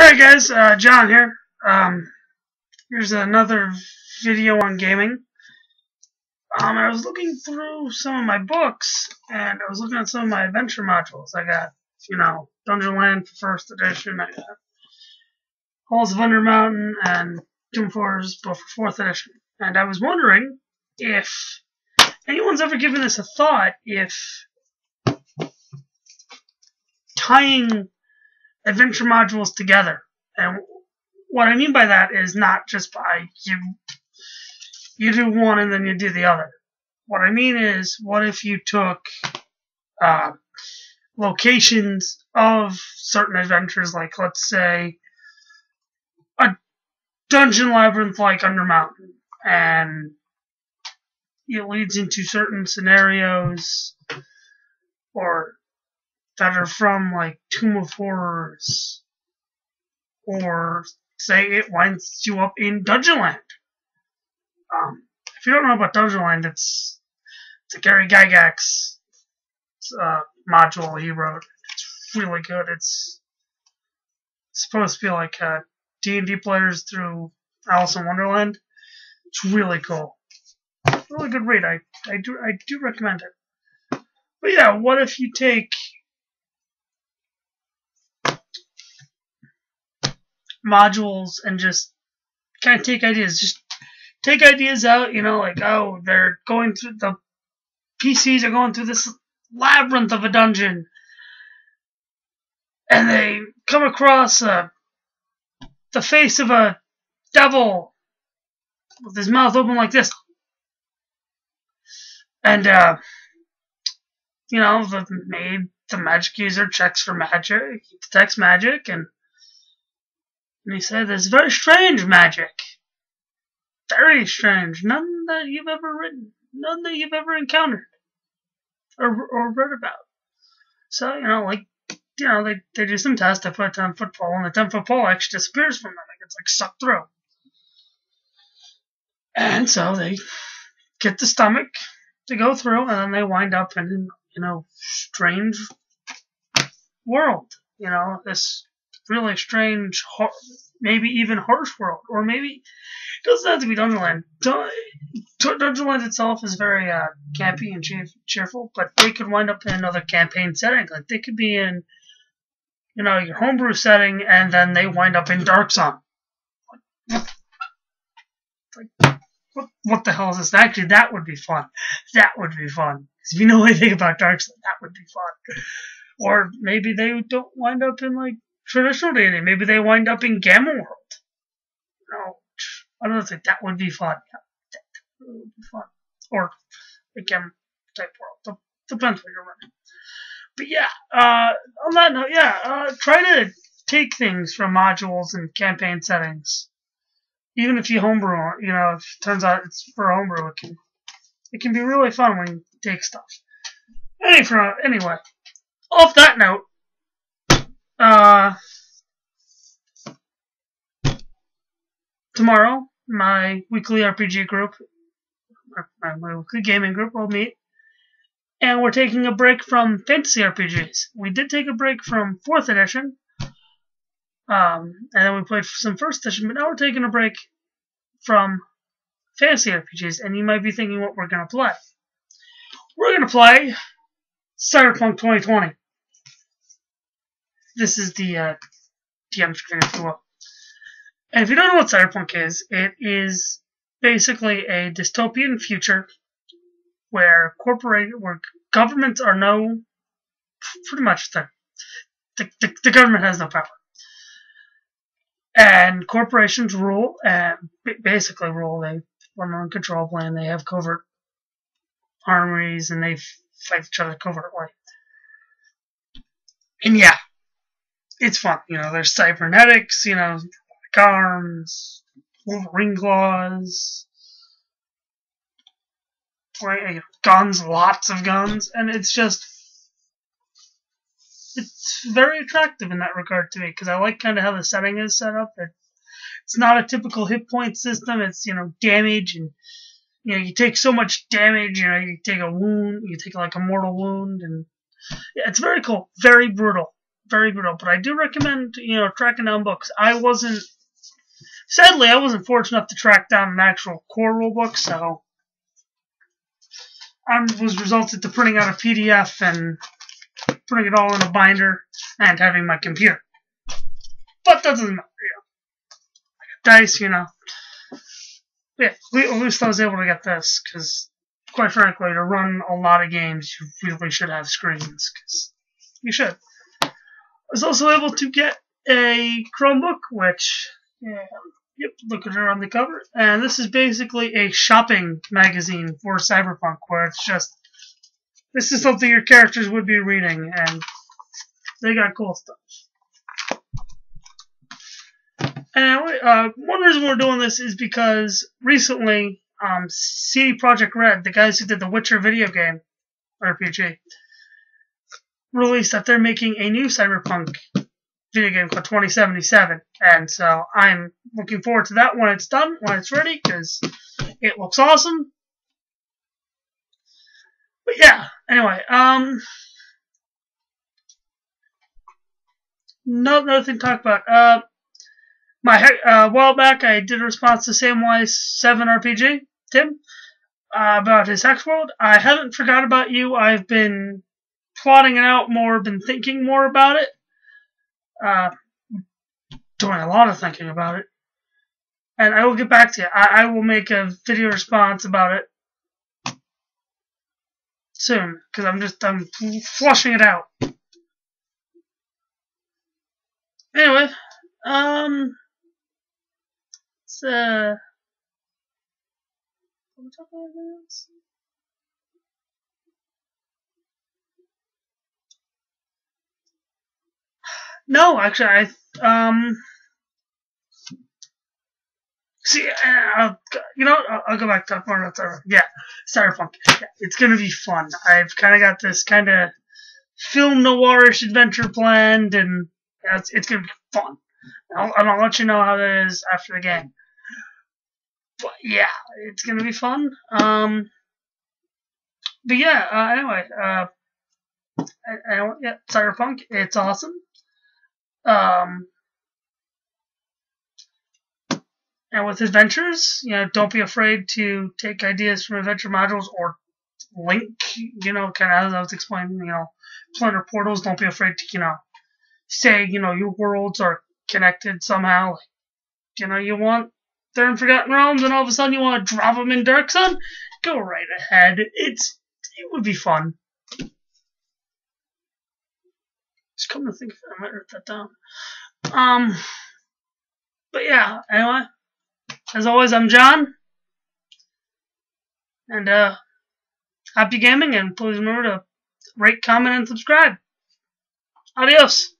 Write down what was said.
Hey guys, uh, John here. Um, here's another video on gaming. Um, I was looking through some of my books, and I was looking at some of my adventure modules. I got, you know, Dungeonland first edition. I got Halls of Undermountain and Doom Force for fourth edition. And I was wondering if anyone's ever given this a thought, if tying adventure modules together. And what I mean by that is not just by you you do one and then you do the other. What I mean is, what if you took uh, locations of certain adventures, like let's say a dungeon labyrinth like Undermountain, and it leads into certain scenarios or that are from like Tomb of Horrors, or say it winds you up in Dungeonland. Um, if you don't know about Dungeonland, it's it's a Gary Gygax uh, module he wrote. It's really good. It's, supposed to be like uh, D&D players through Alice in Wonderland. It's really cool. Really good read. I, I do I do recommend it. But yeah, what if you take modules and just kind of take ideas. Just take ideas out, you know, like, oh, they're going through the PCs are going through this labyrinth of a dungeon. And they come across uh, the face of a devil with his mouth open like this. And, uh, you know, the the magic user checks for magic, detects magic, and and he said, There's very strange magic. Very strange. None that you've ever written. None that you've ever encountered. Or, or read about. So, you know, like, you know, they, they do some tests, they put a 10 foot pole, and the 10 foot pole actually disappears from them. It gets, like, sucked through. And so they get the stomach to go through, and then they wind up in, you know, strange world. You know, this really strange, maybe even harsh world, or maybe it doesn't have to be Dungeonland. Dungeonland itself is very uh, campy and cheerful, but they could wind up in another campaign setting. Like they could be in, you know, your homebrew setting, and then they wind up in Dark Sun. Like, what, what the hell is this? Actually, that would be fun. That would be fun. If you know anything about Dark Sun, that would be fun. Or maybe they don't wind up in like traditional dating. Maybe they wind up in Gamma World. No, I don't think that would be fun. That would be fun. Or a Gamma type world. Depends what you're running. But yeah, uh, on that note, yeah, uh, try to take things from modules and campaign settings. Even if you homebrew, you know, if it turns out it's for homebrew, it can it can be really fun when you take stuff. Anyway, off that note, uh, tomorrow, my weekly RPG group, my, my weekly gaming group, will meet, and we're taking a break from fantasy RPGs. We did take a break from fourth edition, um, and then we played some first edition, but now we're taking a break from fantasy RPGs, and you might be thinking what we're going to play. We're going to play Cyberpunk 2020 this is the uh, DM screen, you will. And if you don't know what cyberpunk is, it is basically a dystopian future where corporate, where governments are no, pretty much the, the, the, the government has no power. And corporations rule, and basically rule. They run on control plan. They have covert armories, and they fight each other covertly. And yeah, it's fun. You know, there's cybernetics, you know, arms, Wolverine claws, guns, lots of guns, and it's just it's very attractive in that regard to me because I like kind of how the setting is set up. It, it's not a typical hit point system. It's you know damage and you know you take so much damage. You know you take a wound, you take like a mortal wound, and yeah, it's very cool, very brutal very brutal. But I do recommend, you know, tracking down books. I wasn't, sadly, I wasn't fortunate enough to track down an actual core rule book, so I was resulted to printing out a PDF and putting it all in a binder and having my computer. But that doesn't matter, know. Dice, you know. Yeah, at least I was able to get this, because, quite frankly, to run a lot of games, you really should have screens, because you should. I was also able to get a Chromebook, which, yeah, yep, look at her on the cover. And this is basically a shopping magazine for Cyberpunk, where it's just, this is something your characters would be reading, and they got cool stuff. And uh, one reason we're doing this is because recently, um, CD Projekt Red, the guys who did the Witcher video game RPG, released that they're making a new Cyberpunk video game called 2077. And so I'm looking forward to that when it's done, when it's ready, because it looks awesome. But yeah, anyway, um, no, nothing to talk about. Uh, my uh, while back, I did a response to Samwise Seven RPG, Tim, uh, about his Hex World. I haven't forgot about you. I've been plotting it out more, been thinking more about it, uh, doing a lot of thinking about it, and I will get back to you. I, I will make a video response about it soon because I'm just I'm flushing it out. Anyway, um. Uh, no, actually, I um. See, uh, you know, I'll, I'll, go back to more. Yeah, Cyberpunk. Yeah, it's gonna be fun. I've kind of got this kind of film noirish adventure planned, and it's, it's gonna be fun. I'll, and I'll let you know how that is after the game but yeah, it's gonna be fun. Um, but yeah, uh, anyway, uh, I, I yeah, Cyberpunk, it's awesome. Um, and with adventures, you know, don't be afraid to take ideas from adventure modules or link, you know, kind of as I was explaining, you know, planar portals. Don't be afraid to, you know, say, you know, your worlds are connected somehow. you know, you want they're in Forgotten Realms, and all of a sudden you want to drop them in Dark Sun, go right ahead. It's it would be fun. Just come to think of it, I might write that down. Um, but yeah. Anyway, as always, I'm John, and uh, happy gaming, and please remember to rate, comment, and subscribe. Adios.